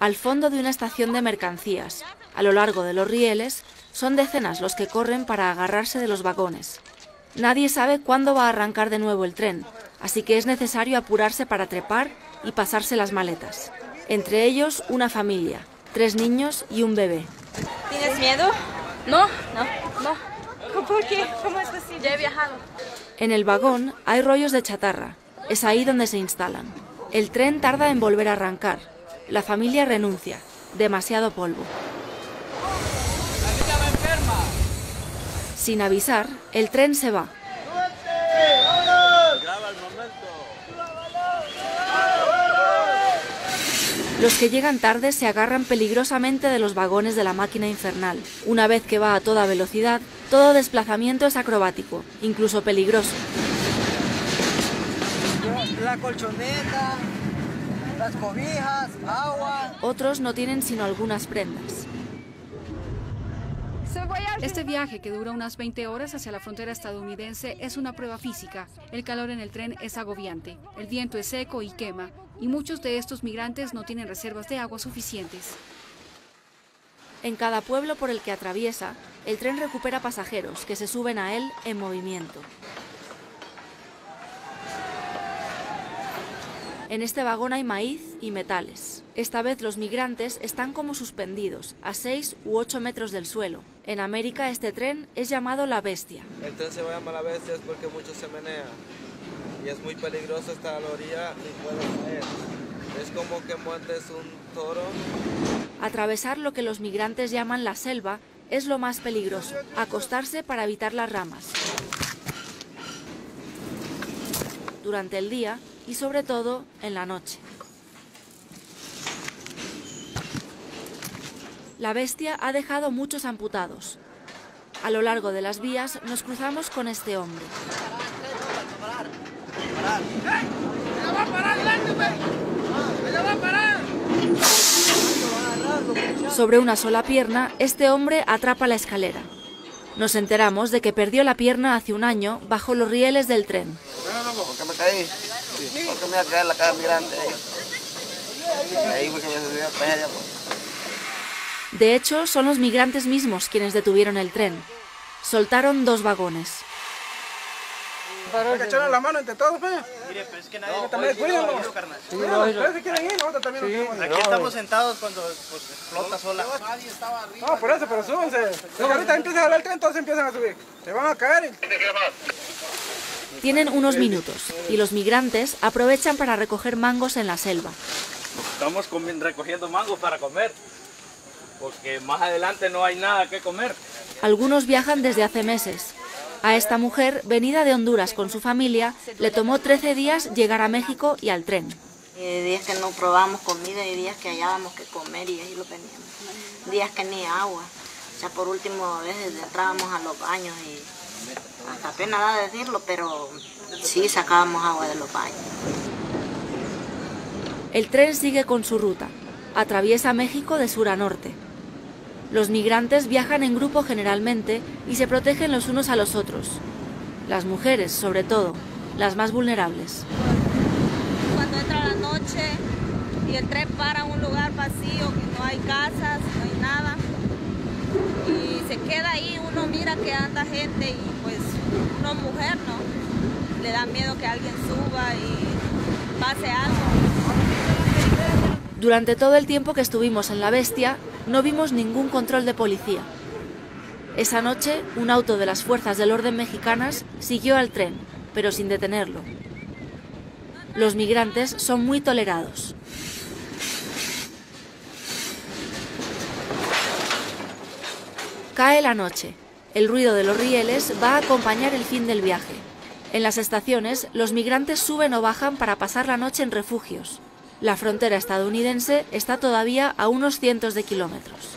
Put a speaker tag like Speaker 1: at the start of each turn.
Speaker 1: al fondo de una estación de mercancías. A lo largo de los rieles son decenas los que corren para agarrarse de los vagones. Nadie sabe cuándo va a arrancar de nuevo el tren, así que es necesario apurarse para trepar y pasarse las maletas. Entre ellos una familia, tres niños y un bebé.
Speaker 2: ¿Tienes miedo?
Speaker 3: No, no, no.
Speaker 2: ¿Por qué? ¿Cómo es posible?
Speaker 3: Ya he viajado.
Speaker 1: En el vagón hay rollos de chatarra. Es ahí donde se instalan. El tren tarda en volver a arrancar. La familia renuncia. Demasiado polvo. Sin avisar, el tren se va. Los que llegan tarde se agarran peligrosamente de los vagones de la máquina infernal. Una vez que va a toda velocidad, todo desplazamiento es acrobático, incluso peligroso.
Speaker 4: La colchoneta, las cobijas, agua.
Speaker 1: Otros no tienen sino algunas prendas.
Speaker 5: Este viaje, que dura unas 20 horas hacia la frontera estadounidense, es una prueba física. El calor en el tren es agobiante, el viento es seco y quema, y muchos de estos migrantes no tienen reservas de agua suficientes.
Speaker 1: En cada pueblo por el que atraviesa, el tren recupera pasajeros que se suben a él en movimiento. En este vagón hay maíz y metales. Esta vez los migrantes están como suspendidos, a 6 u 8 metros del suelo. En América este tren es llamado la bestia.
Speaker 6: El tren se llama la bestia es porque mucho se menea y es muy peligroso estar a la orilla y puede caer. Es como que montes un toro.
Speaker 1: Atravesar lo que los migrantes llaman la selva es lo más peligroso, acostarse para evitar las ramas. Durante el día y sobre todo en la noche. La bestia ha dejado muchos amputados. A lo largo de las vías nos cruzamos con este hombre. Sobre una sola pierna, este hombre atrapa la escalera. Nos enteramos de que perdió la pierna hace un año bajo los rieles del tren.
Speaker 4: Porque me caí. Porque me iba a caer la cara migrante ahí. Ahí fue que me subió a pegar, pues.
Speaker 1: De hecho, son los migrantes mismos quienes detuvieron el tren. Soltaron dos vagones.
Speaker 7: Hay que echarle la mano entre todos, pues.
Speaker 8: Mire, pero es que nadie
Speaker 7: No, también cuídenlo.
Speaker 8: carnal.
Speaker 7: Bueno, ustedes si quieren ir, nosotros también nos queremos.
Speaker 8: Aquí estamos sentados cuando pues, explota sola.
Speaker 7: No, por eso, pero súbanse. Si ahorita empieza a jalar el tren, todos empiezan a subir. Se van a caer.
Speaker 1: Tienen unos minutos y los migrantes aprovechan para recoger mangos en la selva.
Speaker 9: Estamos recogiendo mangos para comer, porque más adelante no hay nada que comer.
Speaker 1: Algunos viajan desde hace meses. A esta mujer, venida de Honduras con su familia, le tomó 13 días llegar a México y al tren.
Speaker 2: Eh, días que no probábamos comida y días que hallábamos que comer y ahí lo teníamos. Días que ni agua. O sea, por último, a veces entrábamos a los baños y hasta pena da decirlo, pero sí sacábamos agua de los baños.
Speaker 1: El tren sigue con su ruta. Atraviesa México de sur a norte. Los migrantes viajan en grupo generalmente y se protegen los unos a los otros. Las mujeres, sobre todo, las más vulnerables.
Speaker 10: Cuando entra la noche y el tren para un lugar vacío, que no hay casas, no hay nada, y se queda ahí, uno mira que anda gente y pues uno mujer, ¿no? Le da miedo que alguien suba y pase algo.
Speaker 1: Durante todo el tiempo que estuvimos en La Bestia, no vimos ningún control de policía. Esa noche, un auto de las fuerzas del orden mexicanas siguió al tren, pero sin detenerlo. Los migrantes son muy tolerados. Cae la noche. El ruido de los rieles va a acompañar el fin del viaje. En las estaciones, los migrantes suben o bajan para pasar la noche en refugios. La frontera estadounidense está todavía a unos cientos de kilómetros.